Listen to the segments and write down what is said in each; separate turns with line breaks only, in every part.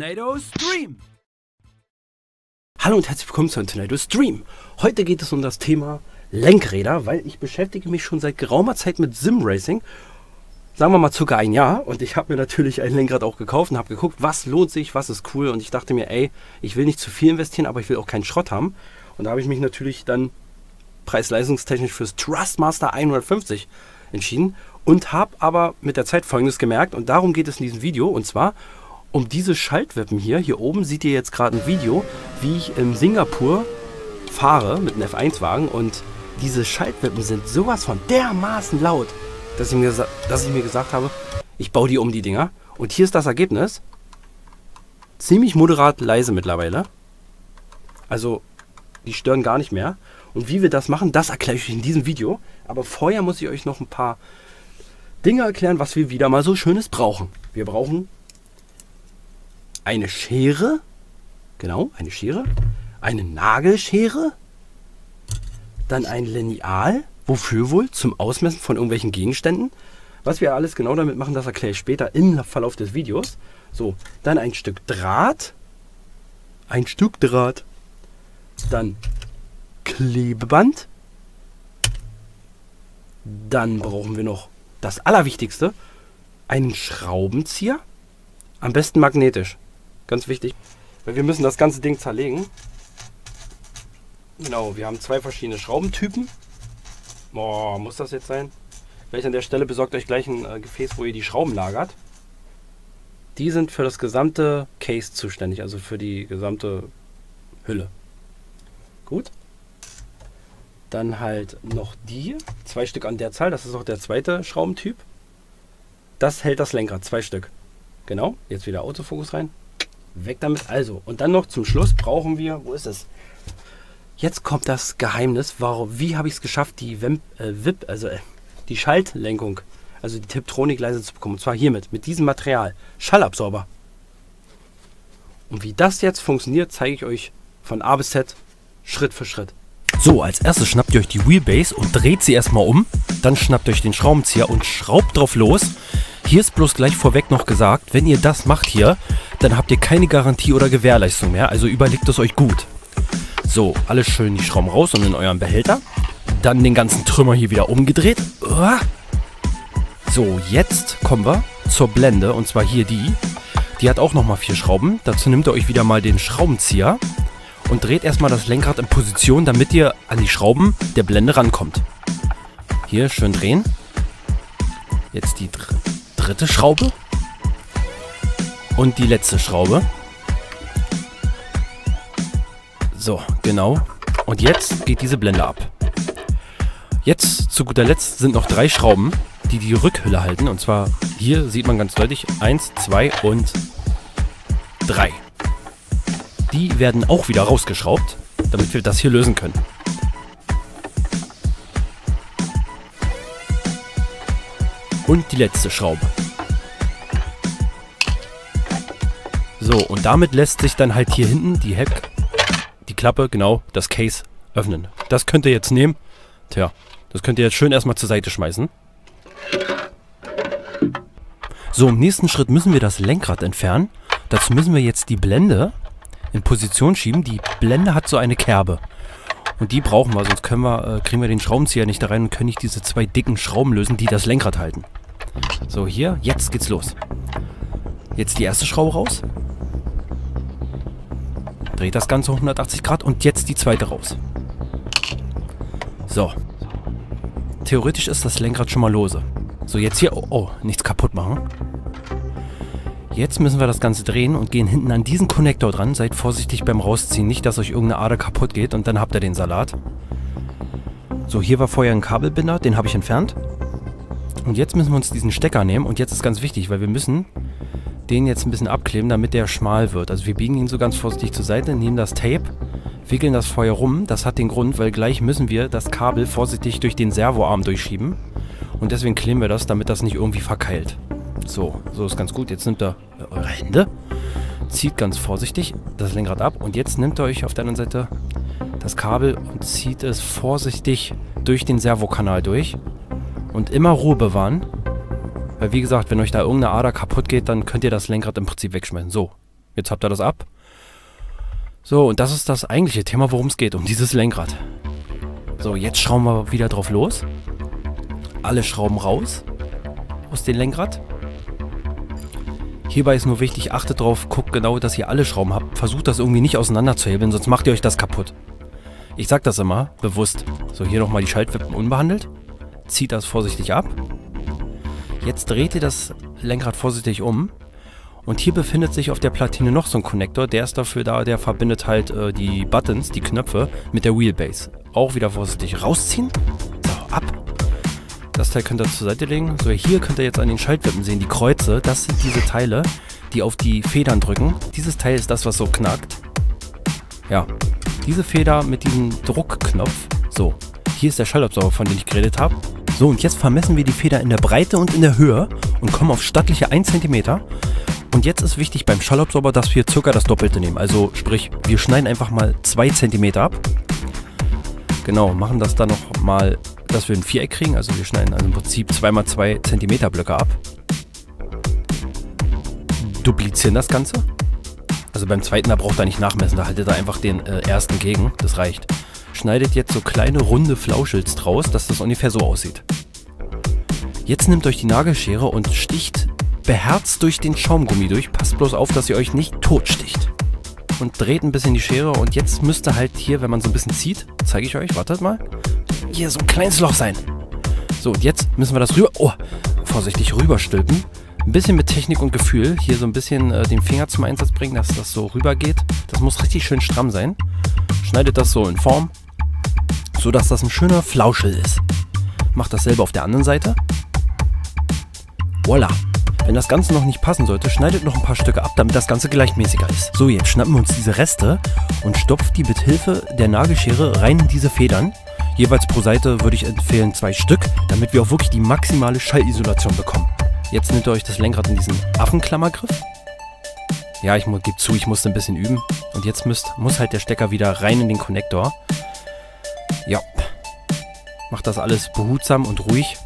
Tornado Stream. Hallo und herzlich willkommen zu einem Tornado Stream. Heute geht es um das Thema Lenkräder, weil ich beschäftige mich schon seit geraumer Zeit mit Sim Racing. Sagen wir mal circa ein Jahr und ich habe mir natürlich ein Lenkrad auch gekauft und habe geguckt, was lohnt sich, was ist cool und ich dachte mir, ey, ich will nicht zu viel investieren, aber ich will auch keinen Schrott haben. Und da habe ich mich natürlich dann preis-leistungstechnisch fürs Trustmaster 150 entschieden und habe aber mit der Zeit folgendes gemerkt und darum geht es in diesem Video und zwar um diese Schaltwippen hier. Hier oben seht ihr jetzt gerade ein Video, wie ich in Singapur fahre mit einem F1-Wagen und diese Schaltwippen sind sowas von dermaßen laut, dass ich, mir, dass ich mir gesagt habe, ich baue die um, die Dinger. Und hier ist das Ergebnis. Ziemlich moderat leise mittlerweile. Also, die stören gar nicht mehr. Und wie wir das machen, das erkläre ich euch in diesem Video. Aber vorher muss ich euch noch ein paar Dinge erklären, was wir wieder mal so Schönes brauchen. Wir brauchen eine Schere, genau, eine Schere, eine Nagelschere, dann ein Lineal, wofür wohl? Zum Ausmessen von irgendwelchen Gegenständen. Was wir alles genau damit machen, das erkläre ich später im Verlauf des Videos. So, dann ein Stück Draht, ein Stück Draht, dann Klebeband, dann brauchen wir noch das Allerwichtigste, einen Schraubenzieher, am besten magnetisch. Ganz wichtig. Weil wir müssen das ganze Ding zerlegen. Genau, wir haben zwei verschiedene Schraubentypen. Boah, muss das jetzt sein? Vielleicht an der Stelle besorgt euch gleich ein äh, Gefäß, wo ihr die Schrauben lagert. Die sind für das gesamte Case zuständig, also für die gesamte Hülle. Gut. Dann halt noch die, zwei Stück an der Zahl, das ist auch der zweite Schraubentyp. Das hält das Lenkrad, zwei Stück. Genau, jetzt wieder Autofokus rein. Weg damit. Also, und dann noch zum Schluss brauchen wir, wo ist es? Jetzt kommt das Geheimnis. Warum, wie habe ich es geschafft, die Wemp, äh, VIP, also äh, die Schaltlenkung, also die Tiptronik leise zu bekommen? Und zwar hiermit, mit diesem Material. Schallabsorber. Und wie das jetzt funktioniert, zeige ich euch von A bis Z, Schritt für Schritt. So, als erstes schnappt ihr euch die Wheelbase und dreht sie erstmal um. Dann schnappt ihr euch den Schraubenzieher und schraubt drauf los. Hier ist bloß gleich vorweg noch gesagt, wenn ihr das macht hier, dann habt ihr keine Garantie oder Gewährleistung mehr. Also überlegt es euch gut. So, alles schön die Schrauben raus und in euren Behälter. Dann den ganzen Trümmer hier wieder umgedreht. So, jetzt kommen wir zur Blende und zwar hier die. Die hat auch nochmal vier Schrauben. Dazu nehmt ihr euch wieder mal den Schraubenzieher und dreht erstmal das Lenkrad in Position, damit ihr an die Schrauben der Blende rankommt. Hier schön drehen. Jetzt die dritte Schraube. Und die letzte Schraube. So, genau. Und jetzt geht diese Blende ab. Jetzt zu guter Letzt sind noch drei Schrauben, die die Rückhülle halten. Und zwar hier sieht man ganz deutlich eins, zwei und drei. Die werden auch wieder rausgeschraubt, damit wir das hier lösen können. Und die letzte Schraube. So, und damit lässt sich dann halt hier hinten die Heck, die Klappe, genau, das Case öffnen. Das könnt ihr jetzt nehmen. Tja, das könnt ihr jetzt schön erstmal zur Seite schmeißen. So, im nächsten Schritt müssen wir das Lenkrad entfernen. Dazu müssen wir jetzt die Blende in Position schieben. Die Blende hat so eine Kerbe. Und die brauchen wir, sonst können wir, äh, kriegen wir den Schraubenzieher nicht da rein und können nicht diese zwei dicken Schrauben lösen, die das Lenkrad halten. So, hier, jetzt geht's los. Jetzt die erste Schraube raus. Dreht das Ganze um 180 Grad und jetzt die zweite raus. So. Theoretisch ist das Lenkrad schon mal lose. So, jetzt hier... Oh, oh, nichts kaputt machen. Jetzt müssen wir das Ganze drehen und gehen hinten an diesen Konnektor dran. Seid vorsichtig beim Rausziehen, nicht, dass euch irgendeine Ader kaputt geht und dann habt ihr den Salat. So, hier war vorher ein Kabelbinder, den habe ich entfernt. Und jetzt müssen wir uns diesen Stecker nehmen und jetzt ist ganz wichtig, weil wir müssen den jetzt ein bisschen abkleben, damit der schmal wird. Also wir biegen ihn so ganz vorsichtig zur Seite, nehmen das Tape, wickeln das Feuer rum. Das hat den Grund, weil gleich müssen wir das Kabel vorsichtig durch den Servoarm durchschieben. Und deswegen kleben wir das, damit das nicht irgendwie verkeilt. So, so ist ganz gut. Jetzt nimmt ihr eure Hände, zieht ganz vorsichtig das Lenkrad ab und jetzt nimmt ihr euch auf der anderen Seite das Kabel und zieht es vorsichtig durch den Servokanal durch. Und immer Ruhe bewahren. Weil wie gesagt, wenn euch da irgendeine Ader kaputt geht, dann könnt ihr das Lenkrad im Prinzip wegschmeißen. So, Jetzt habt ihr das ab. So, und das ist das eigentliche Thema, worum es geht, um dieses Lenkrad. So, jetzt schrauben wir wieder drauf los. Alle Schrauben raus aus dem Lenkrad. Hierbei ist nur wichtig, achtet drauf, guckt genau, dass ihr alle Schrauben habt. Versucht das irgendwie nicht auseinanderzuhebeln, sonst macht ihr euch das kaputt. Ich sag das immer, bewusst. So, hier nochmal die Schaltwippen unbehandelt. Zieht das vorsichtig ab. Jetzt dreht ihr das Lenkrad vorsichtig um. Und hier befindet sich auf der Platine noch so ein Konnektor. Der ist dafür da, der verbindet halt äh, die Buttons, die Knöpfe, mit der Wheelbase. Auch wieder vorsichtig rausziehen. So, ab. Das Teil könnt ihr zur Seite legen. So, hier könnt ihr jetzt an den Schaltwippen sehen, die Kreuze. Das sind diese Teile, die auf die Federn drücken. Dieses Teil ist das, was so knackt. Ja, diese Feder mit diesem Druckknopf. So, hier ist der Schallabsauger, von dem ich geredet habe. So, und jetzt vermessen wir die Feder in der Breite und in der Höhe und kommen auf stattliche 1 cm. Und jetzt ist wichtig beim Schallabsorber, dass wir circa das Doppelte nehmen. Also sprich, wir schneiden einfach mal 2 cm ab. Genau, machen das dann noch mal, dass wir ein Viereck kriegen. Also wir schneiden also im Prinzip 2x2 cm Blöcke ab. Duplizieren das Ganze. Also beim zweiten, da braucht ihr nicht nachmessen, da haltet ihr einfach den äh, ersten gegen. Das reicht. Schneidet jetzt so kleine runde Flauschels draus, dass das ungefähr so aussieht. Jetzt nehmt euch die Nagelschere und sticht beherzt durch den Schaumgummi durch. Passt bloß auf, dass ihr euch nicht totsticht. Und dreht ein bisschen die Schere und jetzt müsste halt hier, wenn man so ein bisschen zieht, zeige ich euch, wartet mal, hier so ein kleines Loch sein. So, und jetzt müssen wir das rüber, oh, vorsichtig rüberstülpen. Ein bisschen mit Technik und Gefühl. Hier so ein bisschen äh, den Finger zum Einsatz bringen, dass das so rüber geht. Das muss richtig schön stramm sein. Schneidet das so in Form, so dass das ein schöner Flauschel ist. Macht dasselbe auf der anderen Seite. Voila. Wenn das Ganze noch nicht passen sollte, schneidet noch ein paar Stücke ab, damit das Ganze gleichmäßiger ist. So, jetzt schnappen wir uns diese Reste und stopft die mit Hilfe der Nagelschere rein in diese Federn. Jeweils pro Seite würde ich empfehlen zwei Stück, damit wir auch wirklich die maximale Schallisolation bekommen. Jetzt nehmt ihr euch das Lenkrad in diesen Affenklammergriff. Ja, ich gebe zu, ich musste ein bisschen üben. Und jetzt müsst, muss halt der Stecker wieder rein in den Konnektor. Ja. Macht das alles behutsam und ruhig.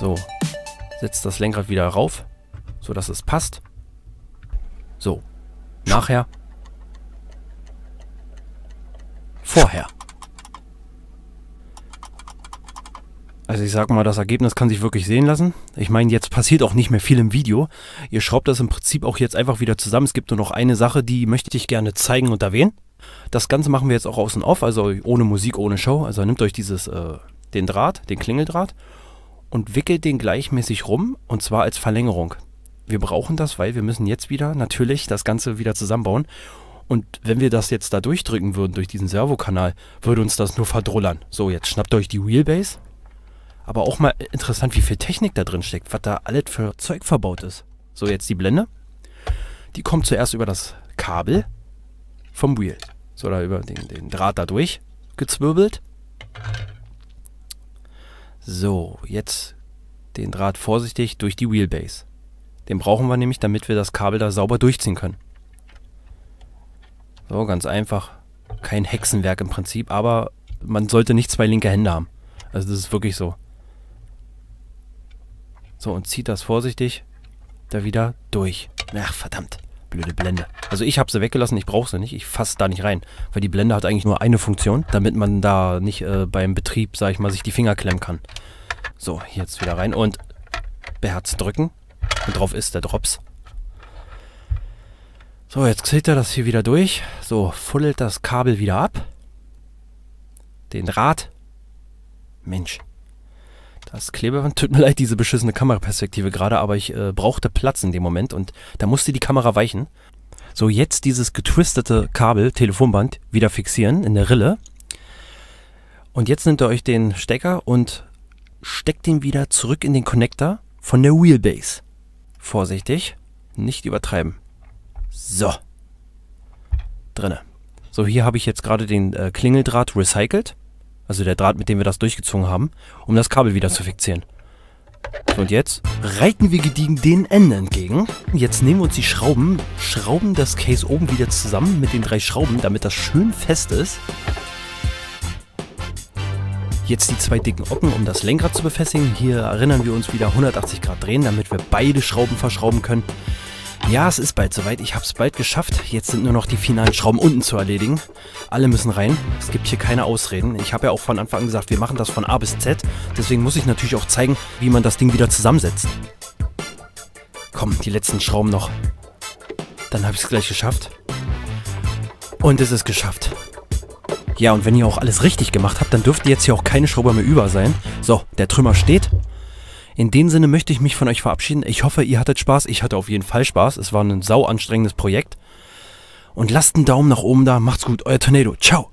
So. Setzt das Lenkrad wieder rauf, sodass es passt. So. Nachher. Vorher. Also ich sag mal, das Ergebnis kann sich wirklich sehen lassen. Ich meine, jetzt passiert auch nicht mehr viel im Video. Ihr schraubt das im Prinzip auch jetzt einfach wieder zusammen. Es gibt nur noch eine Sache, die möchte ich gerne zeigen und erwähnen. Das Ganze machen wir jetzt auch außen auf, also ohne Musik, ohne Show. Also nehmt euch dieses, äh, den Draht, den Klingeldraht und wickelt den gleichmäßig rum und zwar als Verlängerung. Wir brauchen das, weil wir müssen jetzt wieder natürlich das Ganze wieder zusammenbauen. Und wenn wir das jetzt da durchdrücken würden durch diesen Servokanal, würde uns das nur verdrullern. So, jetzt schnappt euch die Wheelbase aber auch mal interessant, wie viel Technik da drin steckt, was da alles für Zeug verbaut ist. So, jetzt die Blende. Die kommt zuerst über das Kabel vom Wheel. So, da über den, den Draht da durch gezwirbelt. So, jetzt den Draht vorsichtig durch die Wheelbase. Den brauchen wir nämlich, damit wir das Kabel da sauber durchziehen können. So, ganz einfach. Kein Hexenwerk im Prinzip, aber man sollte nicht zwei linke Hände haben. Also das ist wirklich so. So, und zieht das vorsichtig da wieder durch. Ach, verdammt. Blöde Blende. Also ich habe sie weggelassen, ich brauche sie nicht. Ich fasse da nicht rein. Weil die Blende hat eigentlich nur eine Funktion, damit man da nicht äh, beim Betrieb, sag ich mal, sich die Finger klemmen kann. So, jetzt wieder rein und beherzt drücken. Und drauf ist der Drops. So, jetzt zieht er das hier wieder durch. So, fuddelt das Kabel wieder ab. Den Draht. Mensch, das Klebeband, tut mir leid, diese beschissene Kameraperspektive gerade, aber ich äh, brauchte Platz in dem Moment und da musste die Kamera weichen. So, jetzt dieses getwistete Kabel, Telefonband, wieder fixieren in der Rille. Und jetzt nehmt ihr euch den Stecker und steckt ihn wieder zurück in den Connector von der Wheelbase. Vorsichtig, nicht übertreiben. So. Drinne. So, hier habe ich jetzt gerade den äh, Klingeldraht recycelt also der Draht, mit dem wir das durchgezogen haben, um das Kabel wieder zu fixieren. So, und jetzt reiten wir gediegen den Ende entgegen. Jetzt nehmen wir uns die Schrauben, schrauben das Case oben wieder zusammen mit den drei Schrauben, damit das schön fest ist. Jetzt die zwei dicken Ocken, um das Lenkrad zu befestigen. Hier erinnern wir uns wieder 180 Grad drehen, damit wir beide Schrauben verschrauben können. Ja, es ist bald soweit. Ich habe es bald geschafft. Jetzt sind nur noch die finalen Schrauben unten zu erledigen. Alle müssen rein. Es gibt hier keine Ausreden. Ich habe ja auch von Anfang an gesagt, wir machen das von A bis Z. Deswegen muss ich natürlich auch zeigen, wie man das Ding wieder zusammensetzt. Komm, die letzten Schrauben noch. Dann habe ich es gleich geschafft. Und es ist geschafft. Ja, und wenn ihr auch alles richtig gemacht habt, dann dürfte jetzt hier auch keine Schraube mehr über sein. So, der Trümmer steht. In dem Sinne möchte ich mich von euch verabschieden. Ich hoffe, ihr hattet Spaß. Ich hatte auf jeden Fall Spaß. Es war ein sau anstrengendes Projekt. Und lasst einen Daumen nach oben da. Macht's gut. Euer Tornado. Ciao.